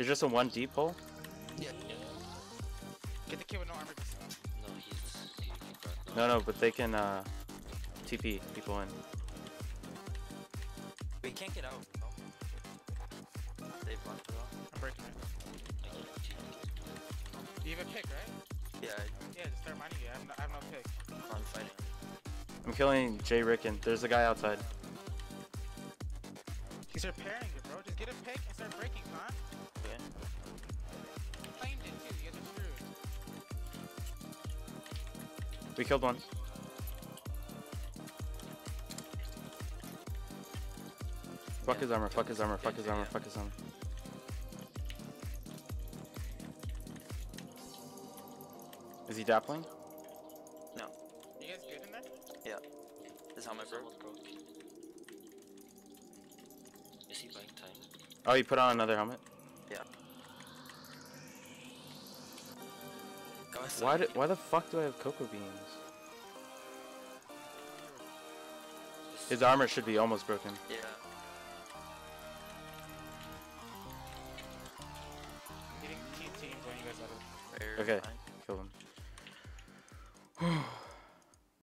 You're just a one deep hole? Yeah. Get the kid with no armor. No, he's. He, he No, no, but they can uh, TP people in. We can't get out. No. They blocked it off. I'm breaking it. I can't cheat. You have a pick, right? Yeah, Yeah, just start mining you. I have no, I have no pick. I'm fighting. I'm killing Jay Ricken. There's a guy outside. He's repairing it, bro. Just get a pick and start breaking, man. We killed one. Fuck his armor, fuck his armor, fuck his armor, fuck his armor. Is he gappling? No. You guys good in there? Yeah. His helmet broke. broke. Is he buying time? Oh, he put on another helmet. Yeah. Why did, why the fuck do I have cocoa beans? His armor should be almost broken. Yeah. Getting TNT when you guys out of Very Okay, kill him.